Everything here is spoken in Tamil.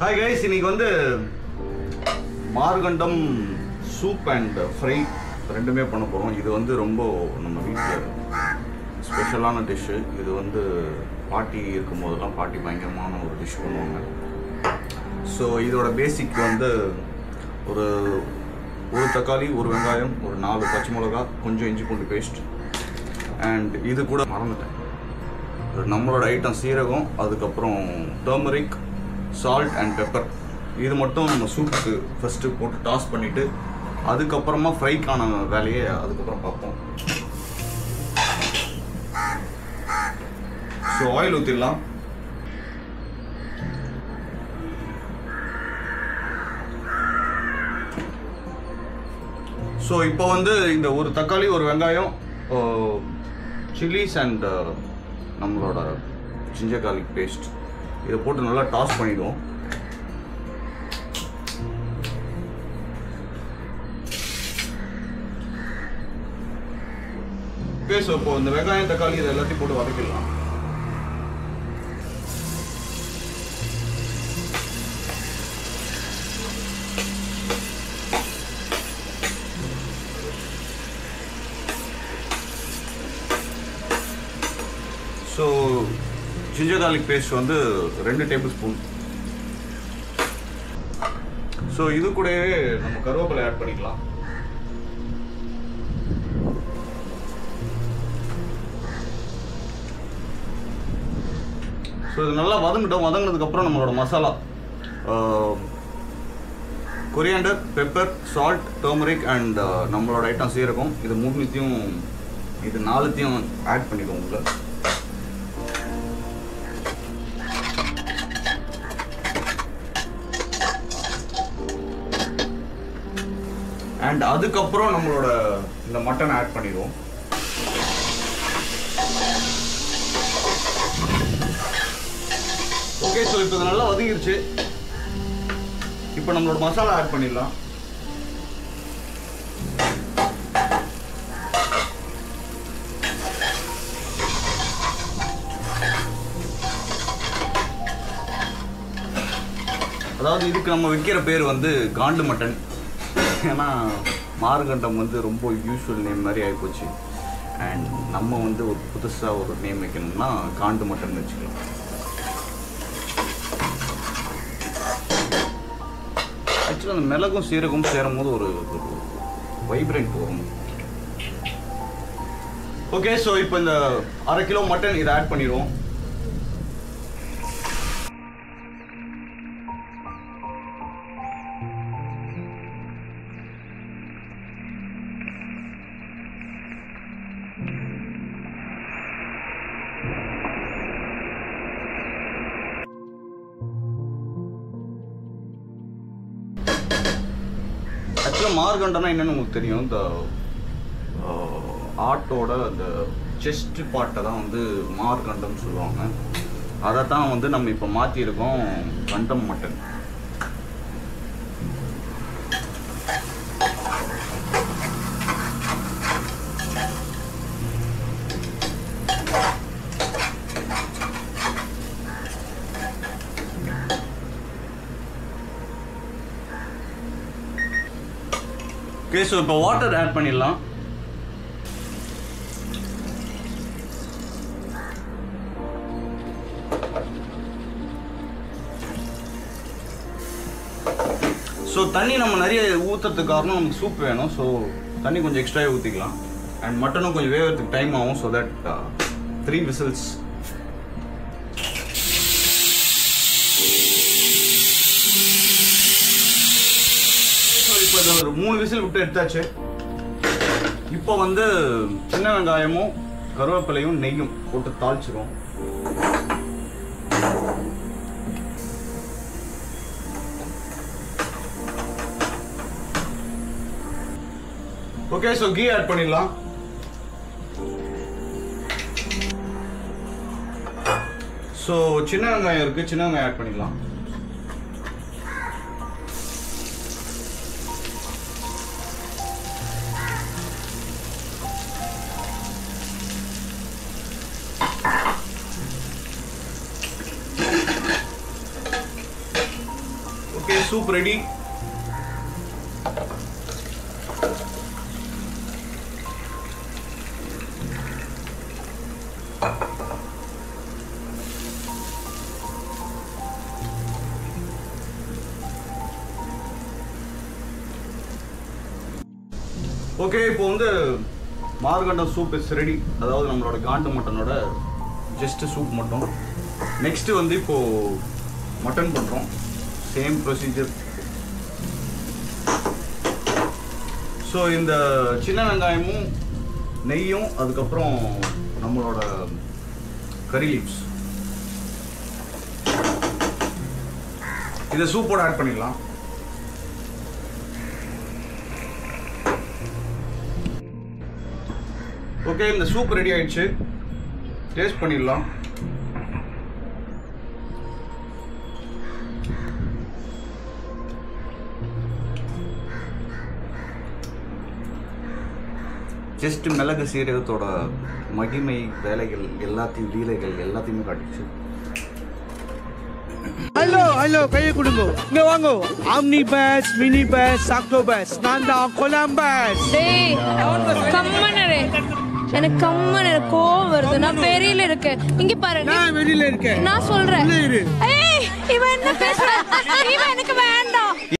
ஹாய் கைஸ் இன்னைக்கு வந்து மார்கண்டம் சூப் அண்ட் ஃப்ரை ரெண்டுமே பண்ண போகிறோம் இது வந்து ரொம்ப நம்ம வீட்டில் ஸ்பெஷலான டிஷ்ஷு இது வந்து பாட்டி இருக்கும் போதெல்லாம் பாட்டி பயங்கரமான ஒரு டிஷ் பண்ணுவாங்க. ஸோ இதோட பேசிக் வந்து ஒரு ஒரு தக்காளி ஒரு வெங்காயம் ஒரு நாலு பச்சை மிளகா கொஞ்சம் இஞ்சி பூண்டு பேஸ்ட் அண்ட் இது கூட மறந்துட்டேன். நம்மளோட ஐட்டம் சீரகம் அதுக்கப்புறம் டர்மரிக் சால்ட் அண்ட் பெப்பர் இது மட்டும் நம்ம சூப்புக்கு ஃபஸ்ட்டு போட்டு டாஸ் பண்ணிவிட்டு அதுக்கப்புறமா ஃப்ரைக்கான வேலையை அதுக்கப்புறம் பார்ப்போம். ஸோ ஆயில் ஊற்றிடலாம் ஸோ இப்போ வந்து இந்த ஒரு தக்காளி ஒரு வெங்காயம் சில்லிஸ் அண்ட் நம்மளோட ஜிஞ்சர் கார்லிக் பேஸ்ட் இதை போட்டு நல்லா டாஸ் பண்ணிடுவோம். ஓகே ஸோ இப்போ இந்த வெங்காயம் தக்காளி இதை எல்லாத்தையும் போட்டு வதக்கிடலாம் ஸோ ஜிஞ்சர் கார்லிக் பேஸ்ட் வந்து ரெண்டு டேபிள் ஸ்பூன் ஸோ இது கூடவே நம்ம கருவேப்பிலை ஆட் பண்ணிக்கலாம். ஸோ இது நல்லா வதங்கிட்டோம். வதங்கினதுக்கப்புறம் நம்மளோட masala coriander pepper salt turmeric and நம்மளோட ஐட்டம் சீரகம் இது மூணுத்தையும் இது நாலுத்தையும் ஆட் பண்ணிக்கோங்க உங்களை அண்ட் அதுக்கப்புறம் நம்மளோட இந்த மட்டன் ஆட் பண்ணிடுவோம். ஓகே ஸோ இப்போ நல்லா வதங்கிருச்சு. இப்போ நம்மளோட மசாலா ஆட் பண்ணிடலாம். அதாவது இதுக்கு நம்ம விற்கிற பேர் வந்து காண்டு மட்டன் ஏன்னா மார்கண்டம் வந்து ரொம்ப யூஸ்வல் நேம் மாதிரி ஆகிப்போச்சு அண்ட் நம்ம வந்து ஒரு புதுசாக ஒரு நேம் வைக்கணும்னா காண்டு மட்டன் வச்சுக்கலாம். ஆக்சுவலாக அந்த மிளகும் சீரகம் சேரும் போது ஒரு ஒரு வைப்ரண்ட் வரும். ஓகே ஸோ இப்போ இந்த அரை கிலோ மட்டன் இதை ஆட் பண்ணிடுவோம். ஆக்சுவலாக மார்கண்டனா என்னன்னு உங்களுக்கு தெரியும். இந்த ஆட்டோட அந்த செஸ்ட் பார்ட்டை தான் வந்து மார்கண்டம்னு சொல்லுவாங்க. அதை தான் வந்து நம்ம இப்போ மாற்றிருக்கோம் கண்டம் மட்டன். ஓகே ஸோ இப்போ வாட்டர் ஆட் பண்ணிடலாம். ஸோ தண்ணி நம்ம நிறைய ஊற்றுறதுக்கு காரணம் நமக்கு சூப் வேணும். ஸோ தண்ணி கொஞ்சம் எக்ஸ்ட்ராவே ஊற்றிக்கலாம் அண்ட் மட்டனும் கொஞ்சம் வேகிறதுக்கு டைம் ஆகும். ஸோ தட் த்ரீ விசில்ஸ் இப்போ இது ஒரு மூணு விசில் விட்டு எடுத்தாச்சு. இப்போ வந்து சின்ன வெங்காயமும் கருவேப்பிலையும் நெய்யும் போட்டு தாளிச்சிரும் ஓகே ஸோ கீ ஆட் பண்ணிடலாம். ஸோ சின்ன வெங்காயம் இருக்கு சின்ன வெங்காயம் ஆட் பண்ணிடலாம். சூப் ரெடி ஓகே இப்போ வந்து மார்கண்டம் சூப் இஸ் ரெடி அதாவது நம்மளோட காண்டு மட்டனோட ஜஸ்ட் சூப் மட்டும். நெக்ஸ்ட் வந்து இப்போ மட்டன் பண்ணுறோம் சேம் ப்ரொசீஜர் ஸோ இந்த சின்ன வெங்காயமும் நெய்யும் அதுக்கப்புறம் நம்மளோட கறி லீவ்ஸ் இதை சூப்போட ஆட் பண்ணிடலாம் ஓகே இந்த சூப் ரெடி ஆயிடுச்சு. டேஸ்ட் பண்ணிடலாம். ஜஸ்ட் மிளகு சீரகத்தோட மகிமை வேலைகள் எல்லாத்தையும் லீலைகள் எல்லாத்தையுமே காட்டிச்சு ஹலோ ஹலோ கையை கொடுங்க. இங்க வாங்க. ஆம்னி பஸ் மினி பஸ் சாக்டோ பஸ் நான் தான் கொலம்பஸ் டேய் கம்மனரே எனக்கு கம்மன் எனக்கு கோவம் வருது. நான் பெரியல இருக்கேன். இங்க பாரு. நான் வெளியில இருக்கேன். நான் சொல்றேன். உள்ள இரு. ஏய் இவன் என்ன பேசுற இவன் எனக்கு வேண்டாம்.